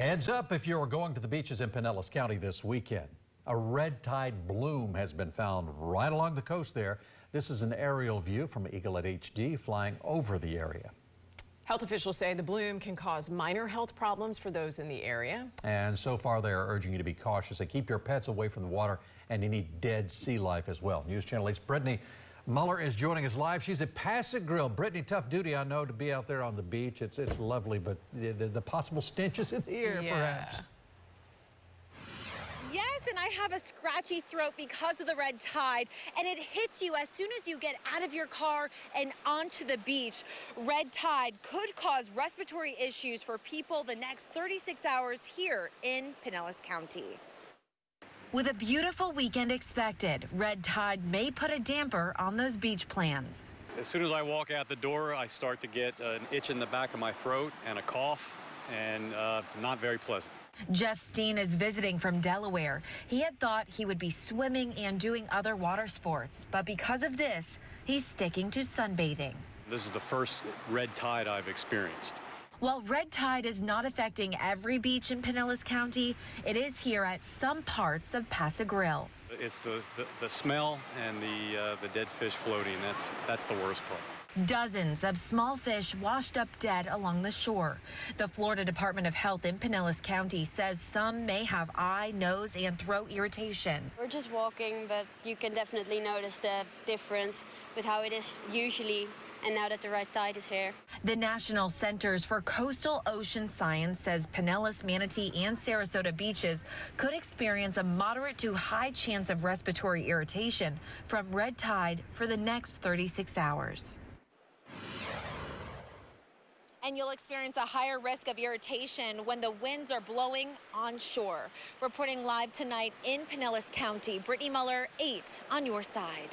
Heads up if you're going to the beaches in Pinellas County this weekend. A red tide bloom has been found right along the coast there. This is an aerial view from Eagle 8 HD flying over the area. Health officials say the bloom can cause minor health problems for those in the area. And so far, they are urging you to be cautious and keep your pets away from the water and any dead sea life as well. News Channel 8's Brittany Muller is joining us live. She's at Pass-A-Grille. Brittany, tough duty, I know, to be out there on the beach. It's, it's lovely, but the, the, the possible stenches in the air, Yeah. perhaps. Yes, and I have a scratchy throat because of the red tide, and it hits you as soon as you get out of your car and onto the beach. Red tide could cause respiratory issues for people the next 36 hours here in Pinellas County. With a beautiful weekend expected, red tide may put a damper on those beach plans. As soon as I walk out the door, I start to get an itch in the back of my throat and a cough, and uh, it's not very pleasant. Jeff Steen is visiting from Delaware. He had thought he would be swimming and doing other water sports, but because of this, he's sticking to sunbathing. This is the first red tide I've experienced. While red tide is not affecting every beach in Pinellas County, it is here at some parts of Pass-A-Grille. It's the, the, the smell and the, uh, the dead fish floating. That's, that's the worst part. Dozens of small fish washed up dead along the shore. The Florida Department of Health in Pinellas County says some may have eye, nose, and throat irritation. We're just walking, but you can definitely notice the difference with how it is usually and now that the red tide is here. The National Centers for Coastal Ocean Science says Pinellas, Manatee, and Sarasota beaches could experience a moderate to high chance of respiratory irritation from red tide for the next 36 hours. And you'll experience a higher risk of irritation when the winds are blowing onshore. Reporting live tonight in Pinellas County, Brittany Muller, 8 on your side.